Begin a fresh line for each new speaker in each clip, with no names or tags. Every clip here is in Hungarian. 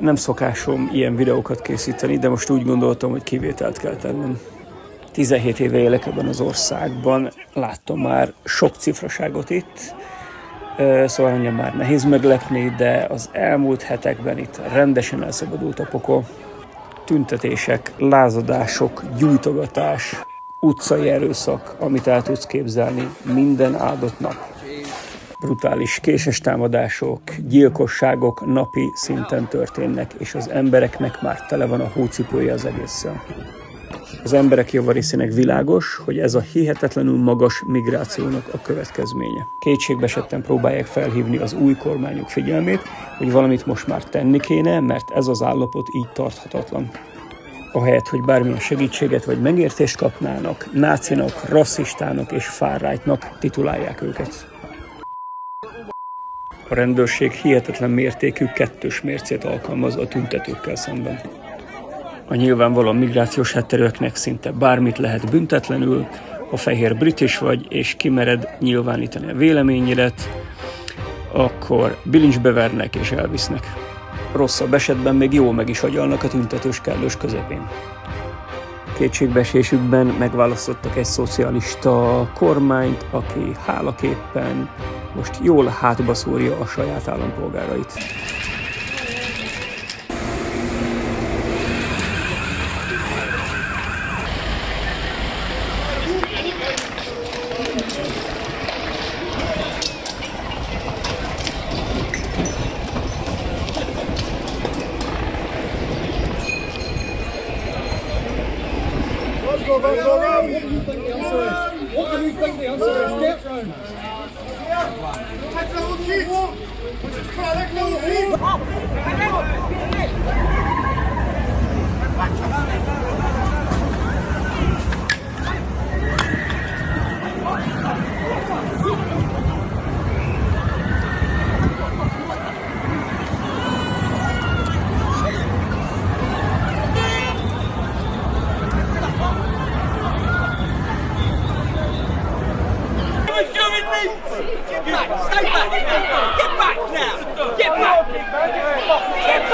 Nem szokásom ilyen videókat készíteni, de most úgy gondoltam, hogy kivételt kell tennem. 17 éve élek ebben az országban, láttam már sok cifraságot itt, szóval engem már nehéz meglepni, de az elmúlt hetekben itt rendesen elszabadult a pokol. Tüntetések, lázadások, gyújtogatás, utcai erőszak, amit el tudsz képzelni minden áldott nap. Brutális késes támadások, gyilkosságok napi szinten történnek, és az embereknek már tele van a hócipője az egésszel. Az emberek javarészének világos, hogy ez a hihetetlenül magas migrációnak a következménye. Kétségbesetten próbálják felhívni az új kormányok figyelmét, hogy valamit most már tenni kéne, mert ez az állapot így tarthatatlan. Ahelyett, hogy bármilyen segítséget vagy megértést kapnának, nácinak, rasszistának és fárrájtnak titulálják őket. A rendőrség hihetetlen mértékű kettős mércét alkalmaz a tüntetőkkel szemben a nyilvánvalóan migrációs hátterőknek szinte bármit lehet büntetlenül, ha fehér british vagy, és kimered nyilvánítani a véleményedet, akkor bilincsbe vernek és elvisznek. Rosszabb esetben még jól meg is agyalnak a tüntetős kellős közepén. Kétségbeesésükben megválasztottak egy szocialista kormányt, aki hálaképpen most jól hátba szúrja a saját állampolgárait.
Go, go, go, go. What do you think the answer is? What do you think the answer is? Get round.
Get back! Stay back! Get back now! Get back! Get back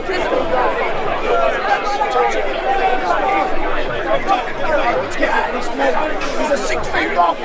He's a six-feet-long